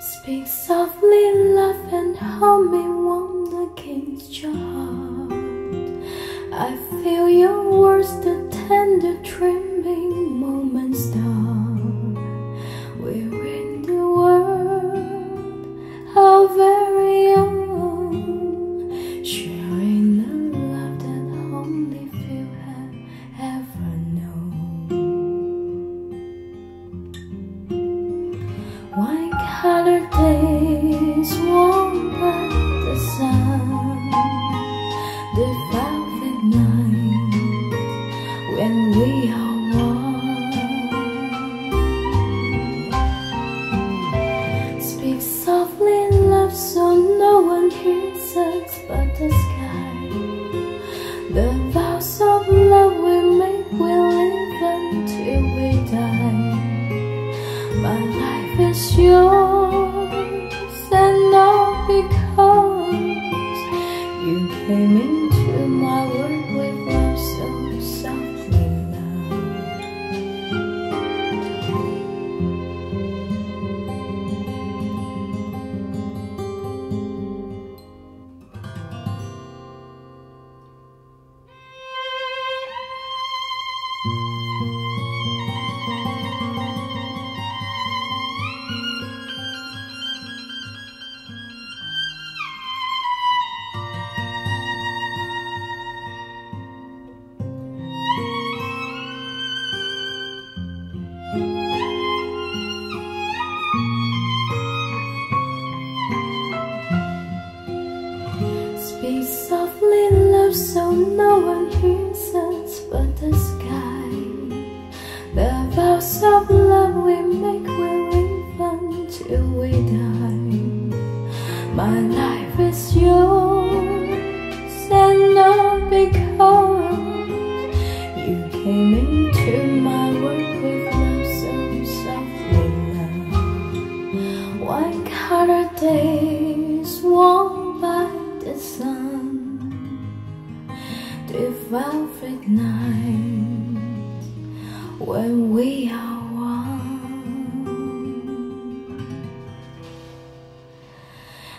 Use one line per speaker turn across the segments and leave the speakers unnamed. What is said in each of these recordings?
Speak softly, love, and hold me warm against your heart. I feel your words, the tender, trembling moments start. When we are one. Speak softly, love, so no one hears us but the sky. The vows of love we make will live until we die. My life is yours, and all because Speak softly, love, so no one hears us but the sky. The vows of love we make will live until we die. My life is yours, and all because you came into my world with love so softly, love. White colored days velvet night when we are one.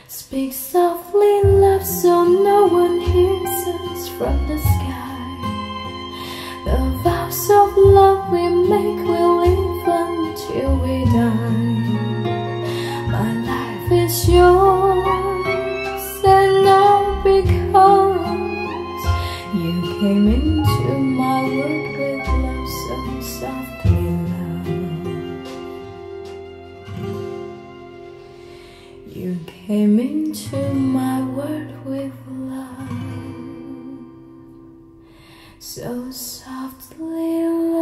Speak softly, love, so no one hears us from the sky. The vows of love we make will live until we die. My life is yours, came into my world with love so softly, love. You came into my world with love so softly.